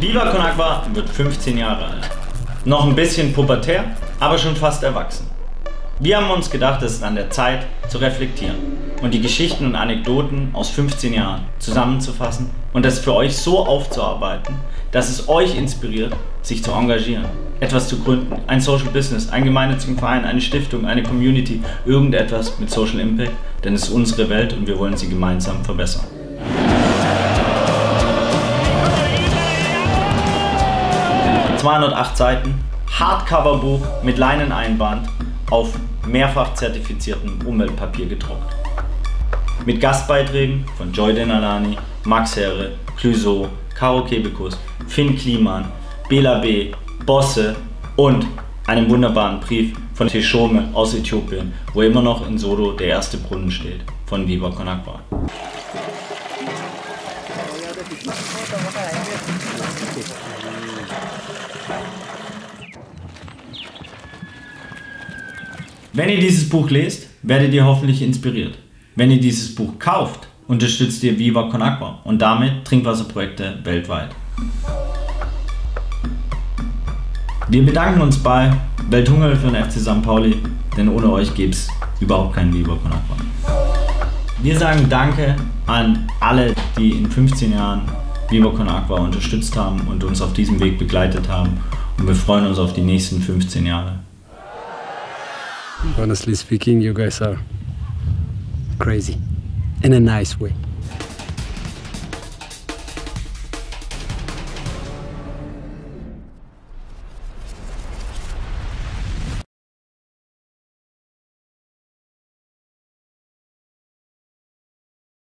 Viva Con Agua wird 15 Jahre alt. Noch ein bisschen pubertär, aber schon fast erwachsen. Wir haben uns gedacht, es ist an der Zeit zu reflektieren und die Geschichten und Anekdoten aus 15 Jahren zusammenzufassen und das für euch so aufzuarbeiten, dass es euch inspiriert, sich zu engagieren, etwas zu gründen, ein Social Business, einen gemeinnützigen Verein, eine Stiftung, eine Community, irgendetwas mit Social Impact, denn es ist unsere Welt und wir wollen sie gemeinsam verbessern. ...208 Seiten, Hardcover-Buch mit Leineneinband auf mehrfach zertifiziertem Umweltpapier gedruckt. Mit Gastbeiträgen von Joy Denalani, Max Herre, Clouseau, Caro Kebekus, Finn Kliman, Bela B., Bosse und einem wunderbaren Brief von Teshome aus Äthiopien, wo immer noch in Sodo der erste Brunnen steht, von Viva Konakwa. Wenn ihr dieses Buch lest, werdet ihr hoffentlich inspiriert. Wenn ihr dieses Buch kauft, unterstützt ihr Viva Con Agua und damit Trinkwasserprojekte weltweit. Wir bedanken uns bei Welthungerhilfe und FC St. Pauli, denn ohne euch gäbe es überhaupt keinen Viva Con Agua. Wir sagen Danke an alle, die in 15 Jahren Viva Con Agua unterstützt haben und uns auf diesem Weg begleitet haben. Und wir freuen uns auf die nächsten 15 Jahre. Honestly speaking, you guys are crazy in a nice way.